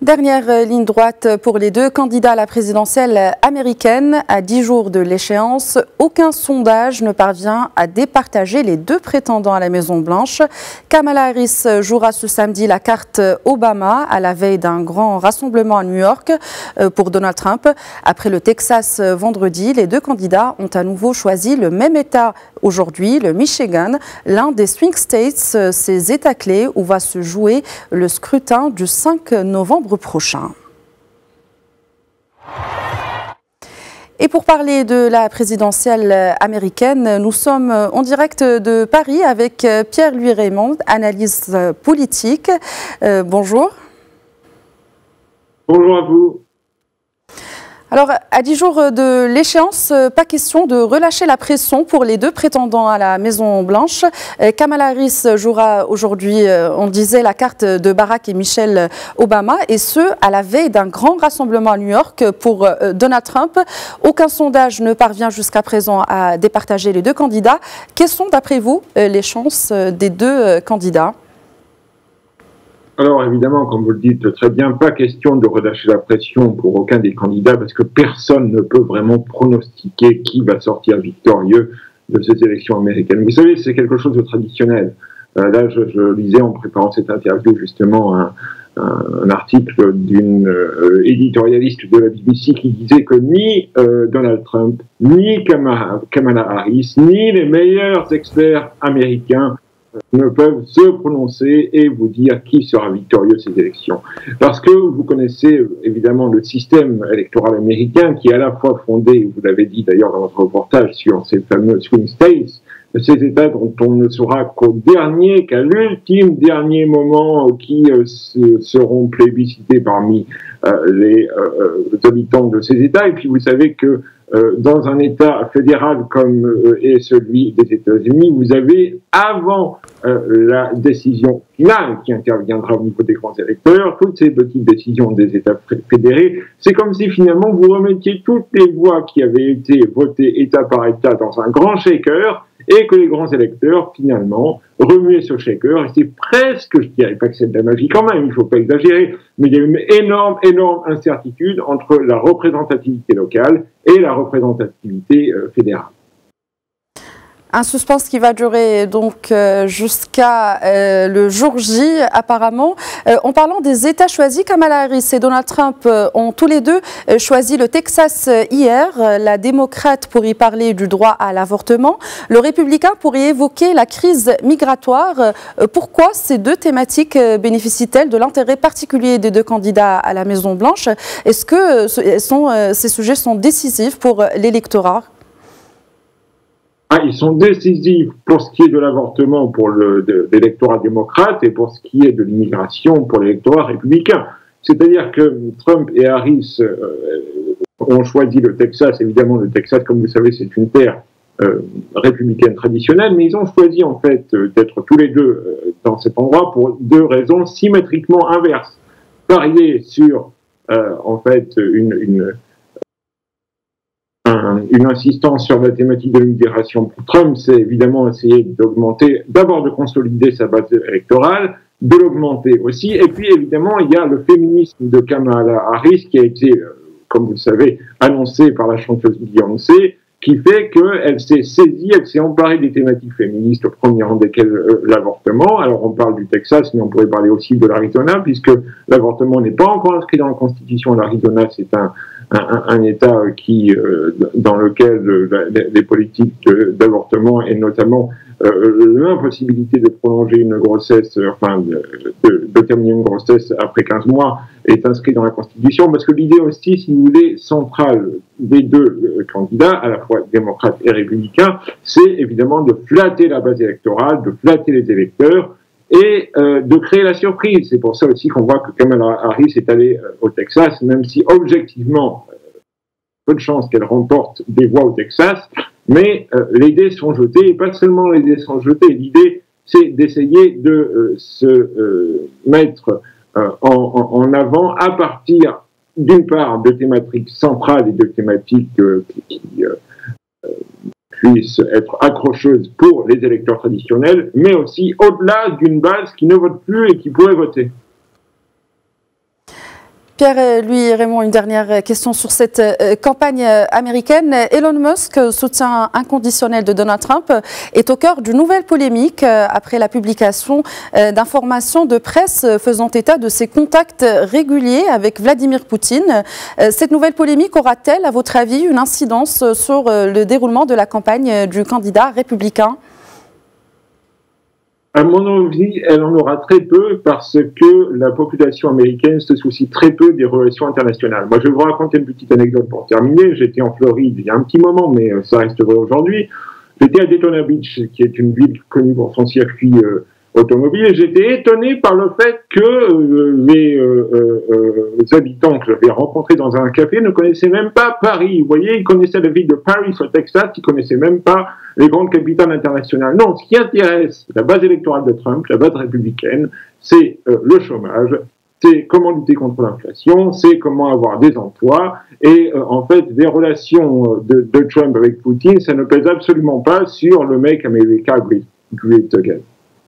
Dernière euh, ligne droite pour les deux candidats à la présidentielle américaine. À dix jours de l'échéance, aucun sondage ne parvient à départager les deux prétendants à la Maison-Blanche. Kamala Harris jouera ce samedi la carte Obama à la veille d'un grand rassemblement à New York euh, pour Donald Trump. Après le Texas vendredi, les deux candidats ont à nouveau choisi le même État aujourd'hui, le Michigan, l'un des swing states, euh, ces États clés où va se jouer le scrutin du 5 novembre prochain. Et pour parler de la présidentielle américaine, nous sommes en direct de Paris avec Pierre-Louis Raymond, analyste politique. Euh, bonjour. Bonjour à vous. Alors, à dix jours de l'échéance, pas question de relâcher la pression pour les deux prétendants à la Maison-Blanche. Euh, Kamala Harris jouera aujourd'hui, euh, on disait, la carte de Barack et Michelle Obama, et ce, à la veille d'un grand rassemblement à New York pour euh, Donald Trump. Aucun sondage ne parvient jusqu'à présent à départager les deux candidats. Quelles sont, d'après vous, les chances des deux candidats? Alors évidemment, comme vous le dites très bien, pas question de relâcher la pression pour aucun des candidats parce que personne ne peut vraiment pronostiquer qui va sortir victorieux de ces élections américaines. Vous savez, c'est quelque chose de traditionnel. Euh, là, je, lisais en préparant cette interview justement un, article d'une euh, éditorialiste de la BBC qui disait que ni euh, Donald Trump, ni Kamala Harris, ni les meilleurs experts américains ne peuvent se prononcer et vous dire qui sera victorieux ces élections. Parce que vous connaissez évidemment le système électoral américain qui est à la fois fondé, vous l'avez dit d'ailleurs dans votre reportage, sur ces fameux swing states, ces États dont on ne saura qu'au dernier, qu'à l'ultime dernier moment, qui euh, seront plébiscités parmi euh, les euh, habitants de ces États. Et puis vous savez que euh, dans un État fédéral comme euh, est celui des États-Unis, vous avez, avant euh, la décision finale qui interviendra au niveau des grands électeurs, toutes ces petites décisions des États fédérés, c'est comme si finalement vous remettiez toutes les voix qui avaient été votées État par État dans un grand shaker et que les grands électeurs, finalement, remuaient ce shaker. Et c'est presque, je dirais pas que c'est de la magie quand même, il faut pas exagérer, mais il y a une énorme, énorme incertitude entre la représentativité locale et la représentativité euh, fédérale. Un suspense qui va durer donc euh, jusqu'à euh, le jour J apparemment. Euh, en parlant des États choisis, Kamala Harris et Donald Trump ont tous les deux choisi le Texas hier. La démocrate pour y parler du droit à l'avortement. Le républicain pour y évoquer la crise migratoire. pourquoi ces deux thématiques bénéficient-elles de l'intérêt particulier des deux candidats à la Maison Blanche Est-ce que ces sujets sont décisifs pour l'électorat? Ah, ils sont décisifs pour ce qui est de l'avortement pour l'électorat démocrate et pour ce qui est de l'immigration pour l'électorat républicain. C'est-à-dire que Trump et Harris euh, ont choisi le Texas. Évidemment, le Texas, comme vous savez, c'est une terre euh, républicaine traditionnelle, mais ils ont choisi en fait d'être tous les deux euh, dans cet endroit pour deux raisons symétriquement inverses. Parier sur en fait une, une une insistance sur la thématique de l'immigration pour Trump, c'est évidemment essayer d'augmenter, d'abord de consolider sa base électorale, de l'augmenter aussi. Et puis évidemment, il y a le féminisme de Kamala Harris qui a été, euh, comme vous le savez, annoncé par la chanteuse Beyoncé, qui fait qu'elle s'est saisie, elle s'est emparée des thématiques féministes, au premier rang desquelles euh, l'avortement. Alors on parle du Texas, mais on pourrait parler aussi de l'Arizona, puisque l'avortement n'est pas encore inscrit dans la Constitution. L'Arizona, c'est un, un, un, État qui, euh, dans lequel euh, les politiques d'avortement et notamment euh, l'impossibilité de prolonger une grossesse, enfin de, de, terminer une grossesse après 15 mois est inscrit dans la Constitution, parce que l'idée aussi, si vous voulez, centrale des deux candidats, à la fois démocrates et républicains, c'est évidemment de flatter la base électorale, de flatter les électeurs, et euh, de créer la surprise. C'est pour ça aussi qu'on voit que Kamala Harris est allée euh, au Texas, même si objectivement, euh, peu de chances qu'elle remporte des voix au Texas, mais les dés sont jetés, et pas seulement les dés sont jetés, l'idée c'est d'essayer de se mettre en, en, avant à partir d'une part de thématiques centrales et de thématiques qui puisse être accrocheuse pour les électeurs traditionnels, mais aussi au-delà d'une base qui ne vote plus et qui pourrait voter. Pierre-Louis Raymond, une dernière question sur cette euh, campagne américaine. Elon Musk, soutien inconditionnel de Donald Trump, est au cœur d'une nouvelle polémique euh, après la publication euh, d'informations de presse faisant état de ses contacts réguliers avec Vladimir Poutine. Cette nouvelle polémique aura-t-elle, à votre avis, une incidence sur le déroulement de la campagne du candidat républicain? Mon avis, elle en aura très peu parce que la population américaine se soucie très peu des relations internationales. Moi, je vais vous raconter une petite anecdote pour terminer. J'étais en Floride il y a un petit moment, mais euh, ça reste vrai aujourd'hui. J'étais à Daytona Beach, qui est une ville connue pour son circuit euh, automobile, et j'étais étonné par le fait que euh, les, les, habitants que j'avais rencontrés dans un café ne connaissaient même pas Paris. Vous voyez, ils connaissaient la ville de Paris au Texas, ils connaissaient même pas les grandes capitales internationales. Non, ce qui intéresse la base électorale de Trump, la base républicaine, c'est euh, le chômage, c'est comment lutter contre l'inflation, c'est comment avoir des emplois. Et euh, en fait, des relations euh, de, Trump avec Poutine, ça ne pèse absolument pas sur le Make America great Again.